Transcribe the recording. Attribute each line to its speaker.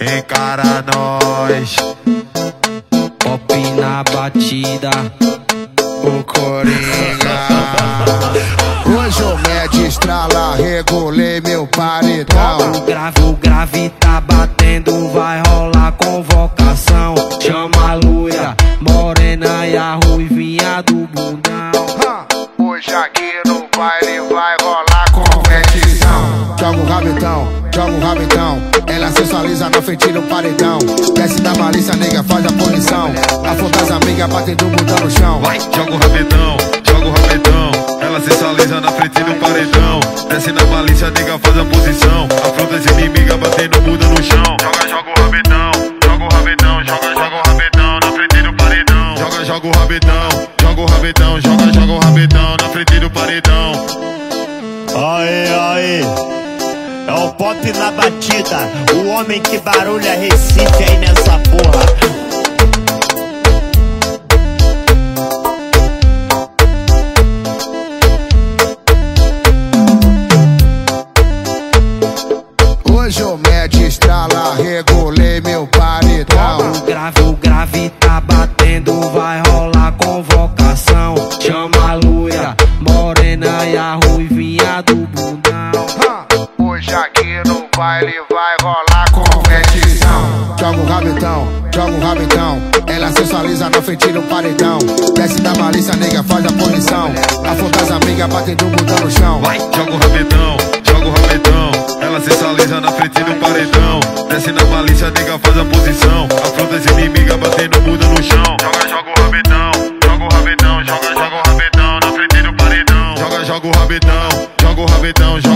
Speaker 1: encara nós.
Speaker 2: Pop na batida,
Speaker 3: o Coringa. Hoje o médio estrala, regulei meu paredão.
Speaker 2: O grave, o grave tá batendo, vai rolar convocação. Chama a loira, morena e a ruivinha do bundão.
Speaker 3: Hoje aqui no baile vai rolar competição. Joga o rabetão, joga o rabetão. Ela sensualiza na frente do paredão. Desce da malícia, nega, faz a punição. Afronta as amigas batendo bunda no chão.
Speaker 1: Vai, joga o rabetão, joga o rabetão. Ela sensualiza na frente do paredão. Desce na malícia, nega, faz a posição. Afronta as inimigas batendo bunda no chão. Joga, joga o rabetão, joga o rabetão, joga, joga o rabetão na frente do paredão. Joga, joga o rabetão, joga o rabetão, joga, joga o rabetão na frente do paredão.
Speaker 4: Aê. O pop na batida, o homem que barulha Recife aí nessa porra.
Speaker 3: Hoje o médio estrala, regulei meu paredão.
Speaker 2: O grave, o grave tá batendo, vai rolar convocação. Chama a loira, morena e a ruivinha do
Speaker 3: baile vai rolar competição. Joga o rabetão, joga o rabetão. Ela sensualiza na frente do paredão. Desce da malícia, nega, faz a punição. Afronta as amigas batendo bunda no chão.
Speaker 1: Vai, joga o rabetão, joga o rabetão. Ela sensualiza na frente do paredão. Desce na malícia, nega, faz a posição. Afronta as inimigas batendo bunda no chão. Joga, joga o rabetão, joga o rabetão, joga, joga o rabetão na frente do paredão. Joga, joga o rabetão, joga o rabetão, joga,